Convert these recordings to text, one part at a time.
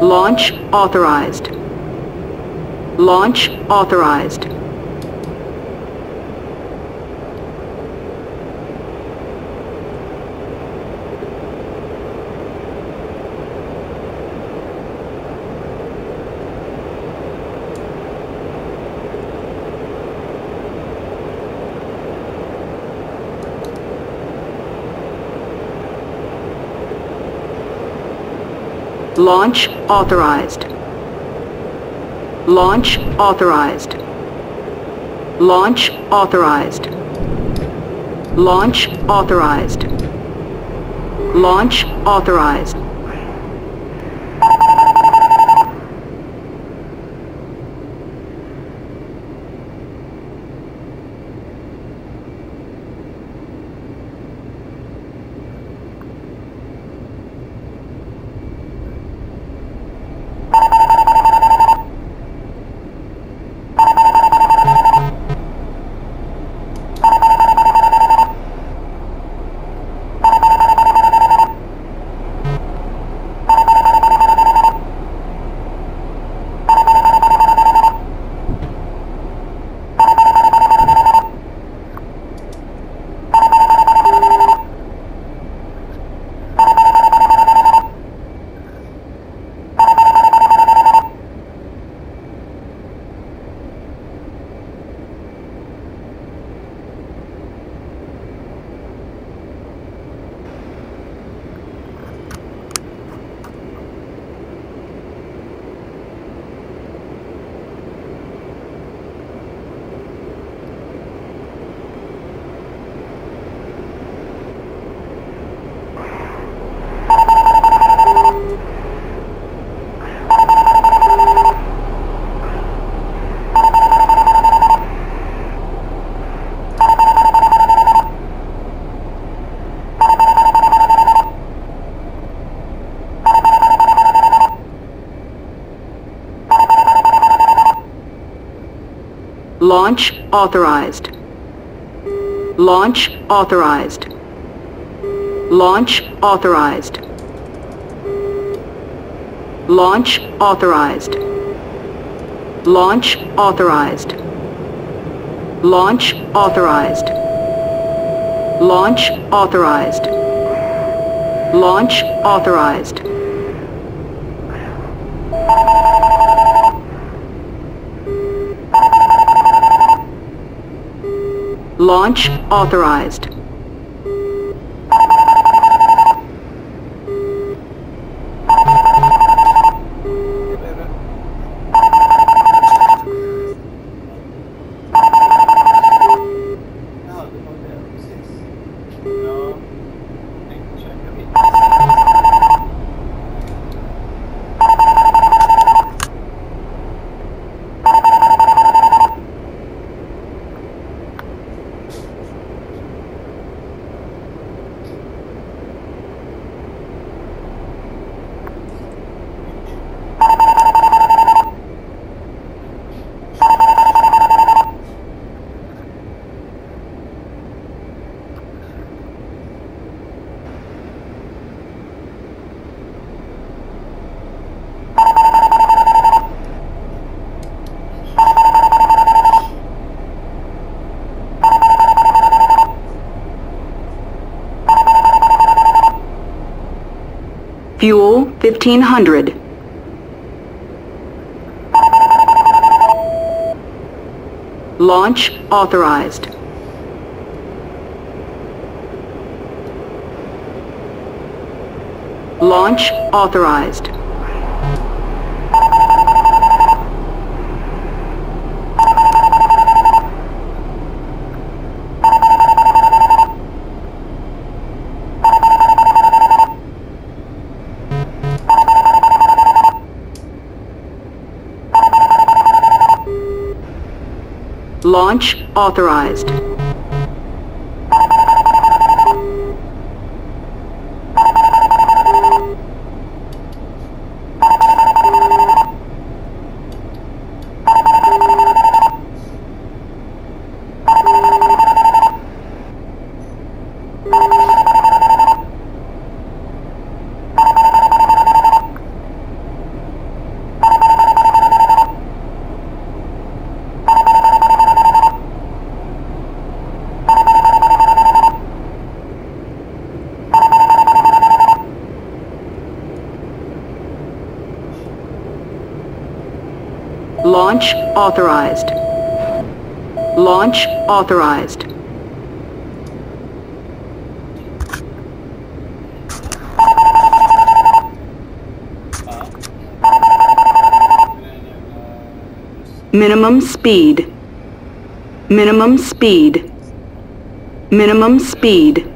Launch authorized. Launch authorized. Launch authorized. Launch authorized. Launch authorized. Launch authorized. Launch authorized. Launch authorized. Launch authorized. Launch authorized. Launch authorized. Launch authorized. Launch authorized. Launch authorized. Launch authorized. Launch authorized. Fuel 1500. Launch authorized. Launch authorized. Launch authorized. Launch authorized. Launch authorized. Minimum speed. Minimum speed. Minimum speed.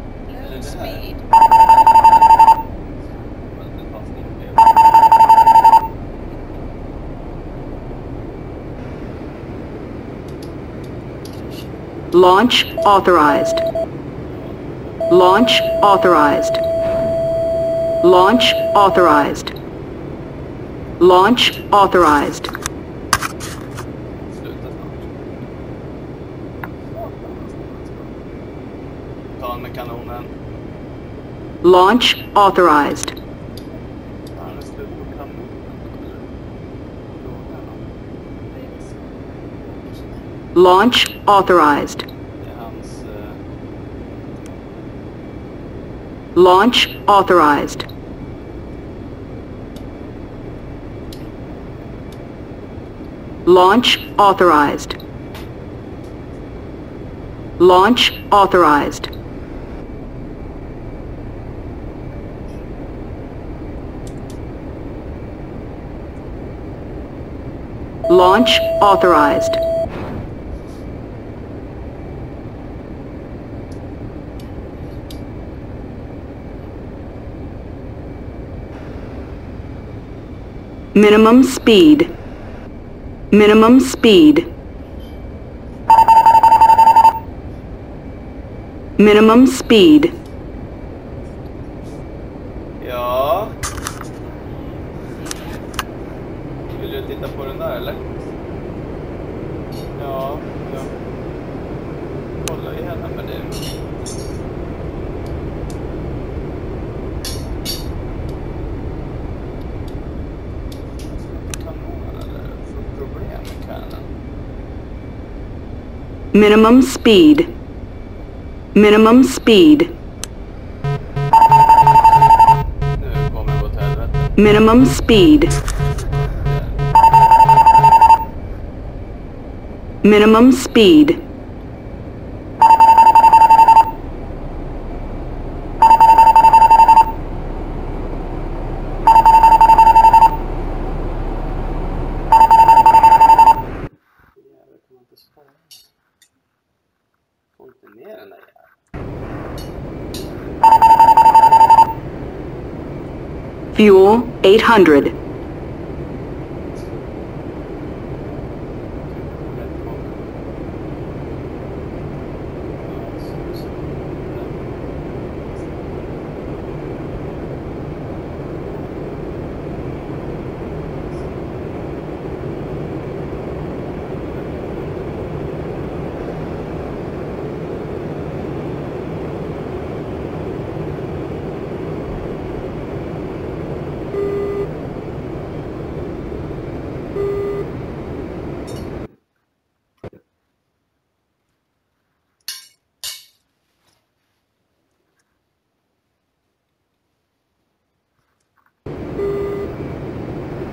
Launch authorized. Launch authorized. Launch authorized. Launch authorized. Sluta snart. Ta den med kanonen. Launch authorized. Ja, den är slut på kanonen. Eller? Frågan om Launch authorized. Launch authorized. Launch authorized. Launch authorized. Launch authorized. Minimum speed. Minimum speed. Minimum speed. ja. Vill du titta på den där eller? Ja, ja. Minimum speed. Minimum speed. Minimum speed. Minimum speed. Fuel 800.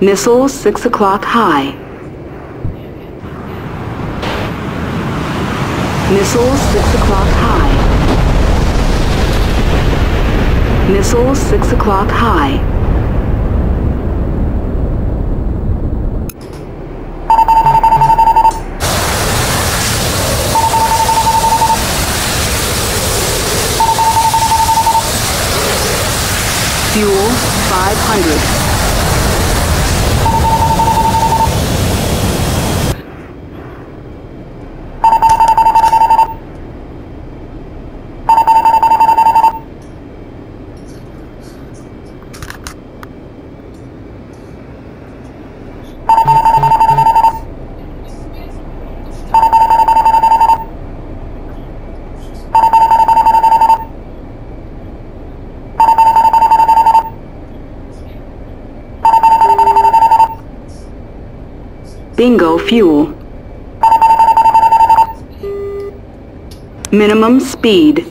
Missile 6 o'clock high. Missile 6 o'clock high. Missile 6 o'clock high. Fuel 500. Bingo fuel. Minimum speed.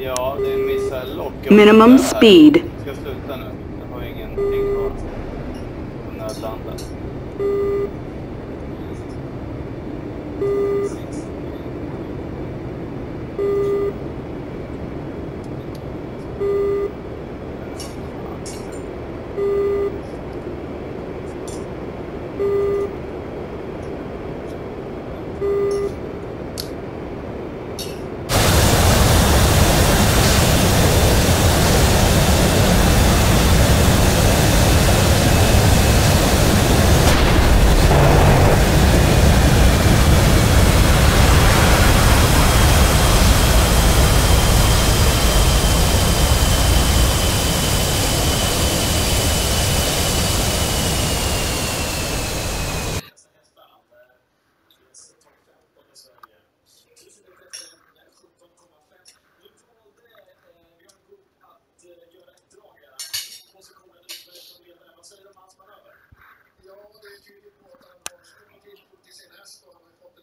Ja, det är en missile lock. Minimum speed.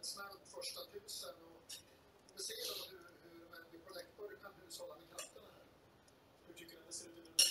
känslan runt första tusen och besegrade hur, hur människor läktare kan hushålla med krafterna här. Hur tycker du att det ser ut i nuläget?